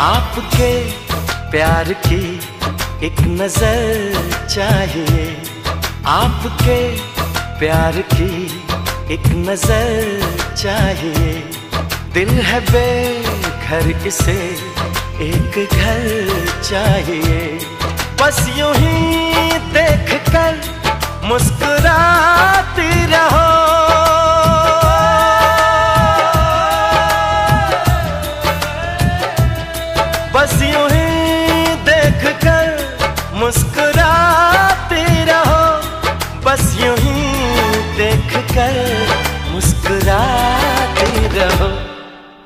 आपके प्यार की एक नज़र चाहिए, आपके प्यार की एक नज़र चाहिए। दिल है बेघर इसे एक घर चाहिए। बस यूँ ही देख कर मुस्कुराती रहो। बस यूँ ही देख कर मुस्कुराते रहो। बस यूँ ही देख कर मुस्कुराते रहो।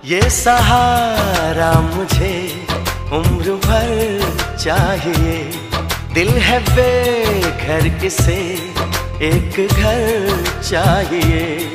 ये सहारा मुझे उम्र भर चाहिए। दिल है बेघर किसे एक घर चाहिए?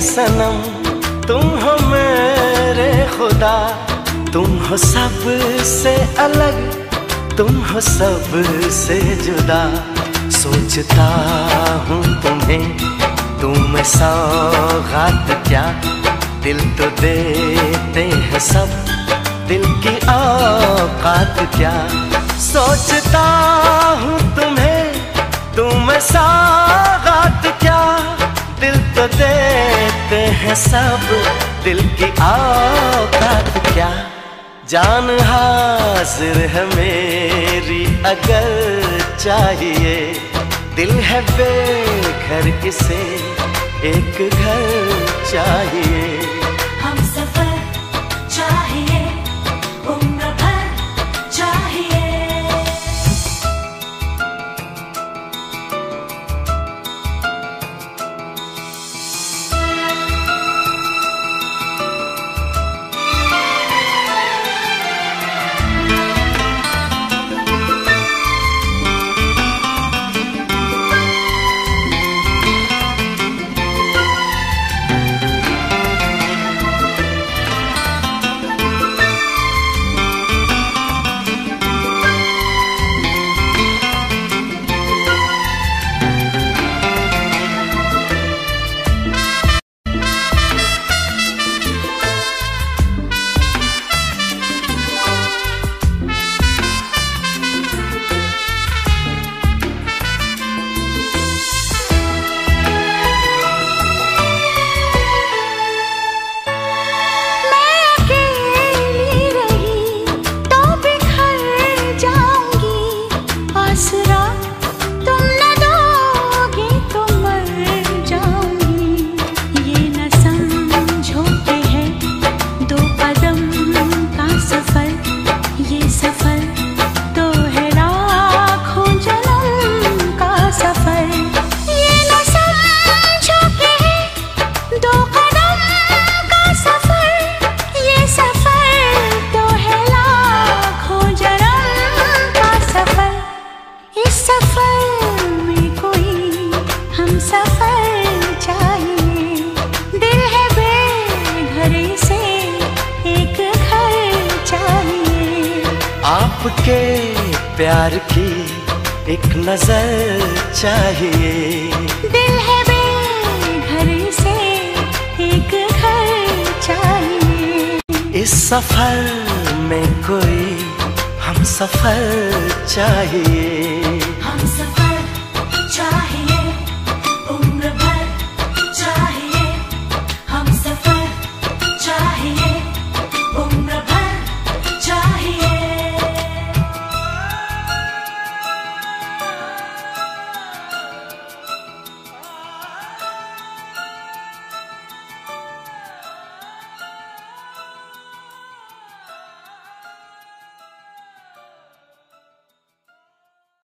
सनम, तुम हो मेरे खुदा। तुम हो सबसे अलग, तुम हो सबसे जुदा। सोचता हूँ तुम्हें, तुम सौगात क्या? दिल तो देते हैं सब, दिल की औकात क्या? सोचता हूँ तुम्हें, तुम सौगात क्या? दिल तो देते हैं सब, दिल की औकात क्या? जान हाजिर है मेरी, अगर चाहिए। दिल है बेघर किसे एक घर चाहिए। आपके प्यार की एक नज़र चाहिए। दिल है बेघर से एक घर चाहिए। इस सफ़र में कोई हम सफ़र चाहिए।